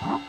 Huh?